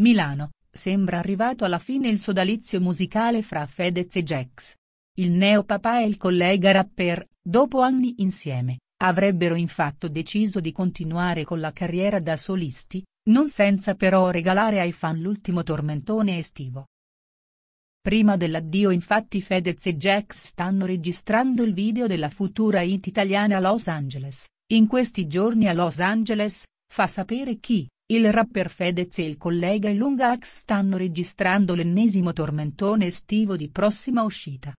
Milano, sembra arrivato alla fine il sodalizio musicale fra Fedez e Jax. Il neopapà e il collega rapper, dopo anni insieme, avrebbero infatti deciso di continuare con la carriera da solisti, non senza però regalare ai fan l'ultimo tormentone estivo. Prima dell'addio infatti Fedez e Jax stanno registrando il video della futura hit italiana a Los Angeles, in questi giorni a Los Angeles, fa sapere chi, il rapper Fedez e il collega Ilunga Ax stanno registrando l'ennesimo tormentone estivo di prossima uscita.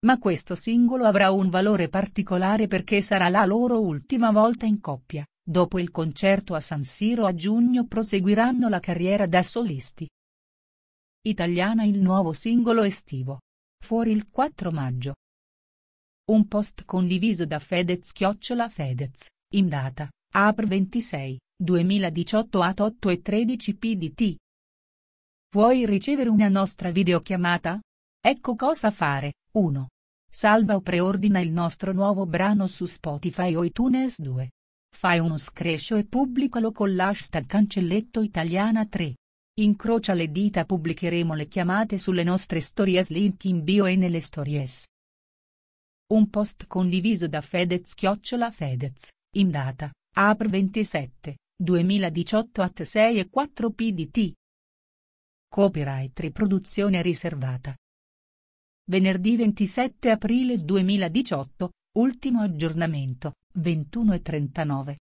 Ma questo singolo avrà un valore particolare perché sarà la loro ultima volta in coppia, dopo il concerto a San Siro a giugno proseguiranno la carriera da solisti. Italiana il nuovo singolo estivo. Fuori il 4 maggio. Un post condiviso da Fedez chiocciola Fedez, in data, apr 26, 2018 at 8 e 13 pdt. Vuoi ricevere una nostra videochiamata? Ecco cosa fare, 1. Salva o preordina il nostro nuovo brano su Spotify o iTunes 2. Fai uno screenshot e pubblicalo con l'hashtag cancelletto italiana 3. Incrocia le dita pubblicheremo le chiamate sulle nostre stories link in bio e nelle stories. Un post condiviso da Fedez chiocciola Fedez, in data, apr 27, 2018 at 6 e 4 pdt. Copyright riproduzione riservata. Venerdì 27 aprile 2018, ultimo aggiornamento, 21 e 39.